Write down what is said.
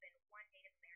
been one Native American